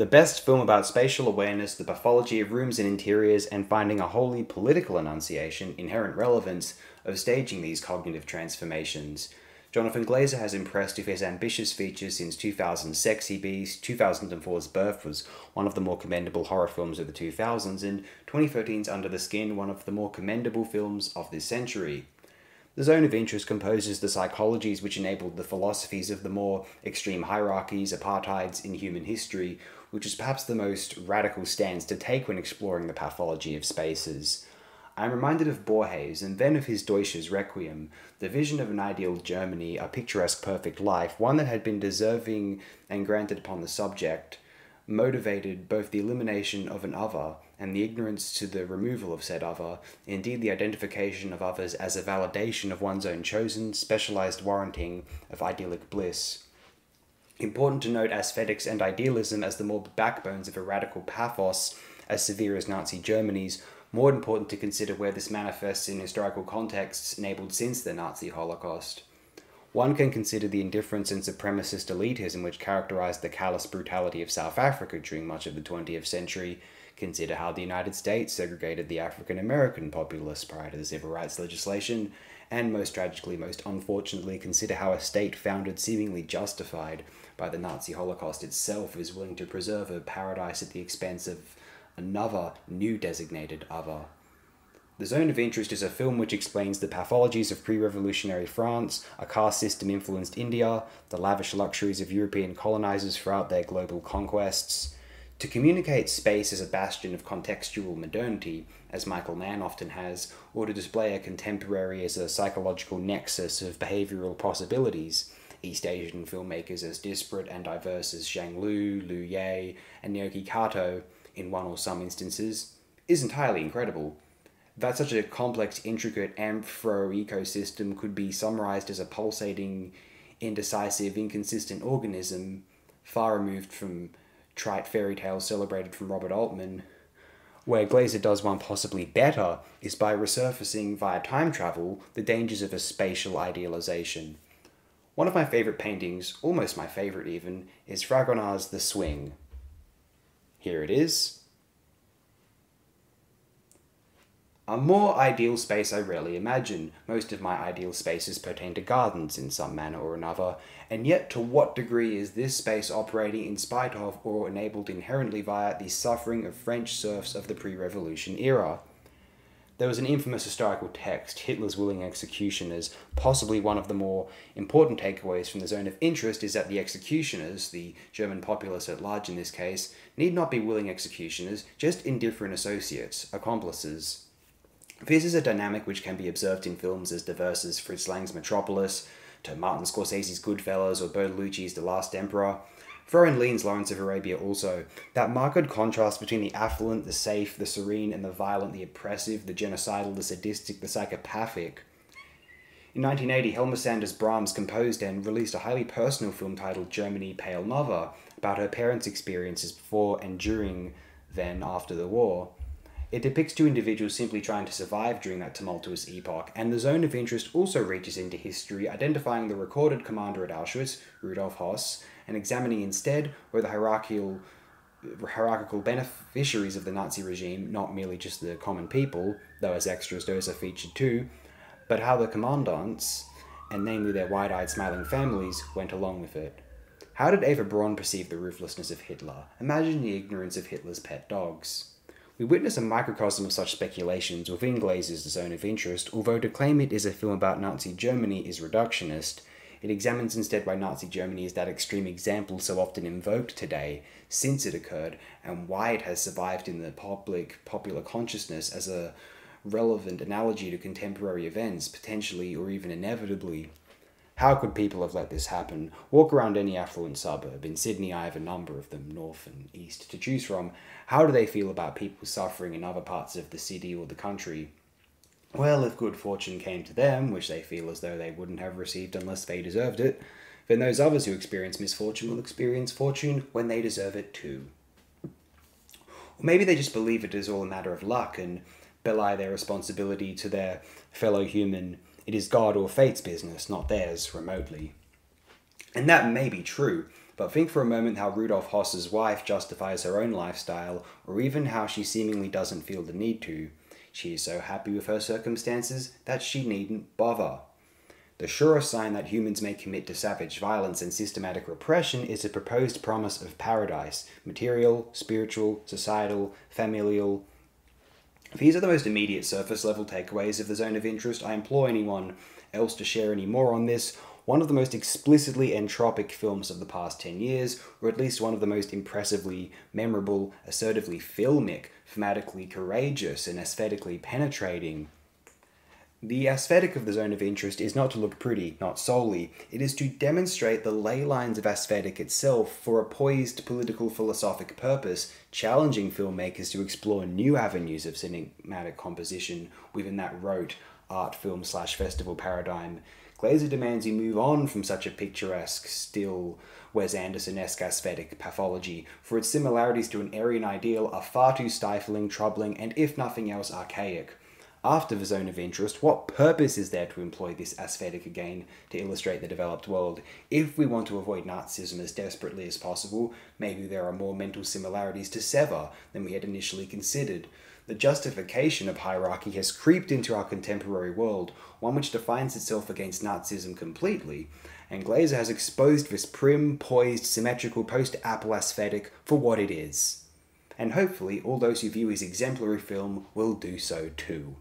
The best film about spatial awareness, the pathology of rooms and interiors, and finding a wholly political enunciation, inherent relevance of staging these cognitive transformations. Jonathan Glazer has impressed with his ambitious features since 2000's Sexy Beast, 2004's Birth was one of the more commendable horror films of the 2000s, and 2013's Under the Skin, one of the more commendable films of this century. The zone of interest composes the psychologies which enabled the philosophies of the more extreme hierarchies, apartheids in human history, which is perhaps the most radical stance to take when exploring the pathology of spaces. I am reminded of Borges and then of his Deutsches Requiem, the vision of an ideal Germany, a picturesque perfect life, one that had been deserving and granted upon the subject, motivated both the elimination of an other and the ignorance to the removal of said other, indeed the identification of others as a validation of one's own chosen, specialized warranting of idyllic bliss. Important to note aesthetics and idealism as the morbid backbones of a radical pathos as severe as Nazi Germany's, more important to consider where this manifests in historical contexts enabled since the Nazi Holocaust. One can consider the indifference and supremacist elitism which characterized the callous brutality of South Africa during much of the 20th century. Consider how the United States segregated the African American populace prior to the civil rights legislation, and most tragically, most unfortunately, consider how a state founded seemingly justified by the Nazi Holocaust itself is willing to preserve a paradise at the expense of another new designated other. The Zone of Interest is a film which explains the pathologies of pre revolutionary France, a caste system influenced India, the lavish luxuries of European colonizers throughout their global conquests. To communicate space as a bastion of contextual modernity, as Michael Mann often has, or to display a contemporary as a psychological nexus of behavioral possibilities, East Asian filmmakers as disparate and diverse as Zhang Lu, Lou Ye, and Naoki Kato in one or some instances, is entirely incredible. That such a complex, intricate amphro ecosystem could be summarized as a pulsating, indecisive, inconsistent organism, far removed from trite fairy tales celebrated from Robert Altman, where Glazer does one possibly better is by resurfacing via time travel the dangers of a spatial idealization. One of my favorite paintings, almost my favorite even, is Fragonard's The Swing. Here it is. A more ideal space I rarely imagine. Most of my ideal spaces pertain to gardens in some manner or another, and yet to what degree is this space operating in spite of or enabled inherently via the suffering of French serfs of the pre revolution era? There was an infamous historical text, Hitler's Willing Executioners. Possibly one of the more important takeaways from the zone of interest is that the executioners, the German populace at large in this case, need not be willing executioners, just indifferent associates, accomplices. This is a dynamic which can be observed in films as diverse as Fritz Lang's Metropolis, to Martin Scorsese's Goodfellas or Bertolucci's The Last Emperor. Throw in Lean's Lawrence of Arabia also. That marked contrast between the affluent, the safe, the serene, and the violent, the oppressive, the genocidal, the sadistic, the psychopathic. In 1980, Helma Sanders Brahms composed and released a highly personal film titled Germany Pale Mother about her parents' experiences before and during, then after the war. It depicts two individuals simply trying to survive during that tumultuous epoch, and the zone of interest also reaches into history, identifying the recorded commander at Auschwitz, Rudolf Höss, and examining instead where the hierarchical hierarchical beneficiaries of the Nazi regime, not merely just the common people, though as extras those are featured too, but how the commandants, and namely their wide eyed smiling families, went along with it. How did Eva Braun perceive the ruthlessness of Hitler? Imagine the ignorance of Hitler's pet dogs. We witness a microcosm of such speculations within Glazer's Zone of Interest, although to claim it is a film about Nazi Germany is reductionist. It examines instead why Nazi Germany is that extreme example so often invoked today, since it occurred, and why it has survived in the public popular consciousness as a relevant analogy to contemporary events, potentially or even inevitably. How could people have let this happen? Walk around any affluent suburb. In Sydney, I have a number of them, north and east, to choose from. How do they feel about people suffering in other parts of the city or the country? Well, if good fortune came to them, which they feel as though they wouldn't have received unless they deserved it, then those others who experience misfortune will experience fortune when they deserve it too. Or maybe they just believe it is all a matter of luck and belie their responsibility to their fellow human it is God or fate's business, not theirs, remotely. And that may be true, but think for a moment how Rudolf Hoss's wife justifies her own lifestyle, or even how she seemingly doesn't feel the need to. She is so happy with her circumstances that she needn't bother. The surest sign that humans may commit to savage violence and systematic repression is the proposed promise of paradise material, spiritual, societal, familial. These are the most immediate surface level takeaways of the zone of interest. I implore anyone else to share any more on this. One of the most explicitly entropic films of the past 10 years, or at least one of the most impressively memorable, assertively filmic, thematically courageous, and aesthetically penetrating. The aesthetic of the zone of interest is not to look pretty, not solely. It is to demonstrate the ley lines of aesthetic itself for a poised political philosophic purpose, challenging filmmakers to explore new avenues of cinematic composition within that rote art film slash festival paradigm. Glazer demands you move on from such a picturesque, still Wes Anderson esque aesthetic pathology, for its similarities to an Aryan ideal are far too stifling, troubling, and if nothing else, archaic. After the zone of interest, what purpose is there to employ this aesthetic again to illustrate the developed world? If we want to avoid Nazism as desperately as possible, maybe there are more mental similarities to sever than we had initially considered. The justification of hierarchy has creeped into our contemporary world, one which defines itself against Nazism completely, and Glazer has exposed this prim, poised, symmetrical post Apple aesthetic for what it is. And hopefully, all those who view his exemplary film will do so too.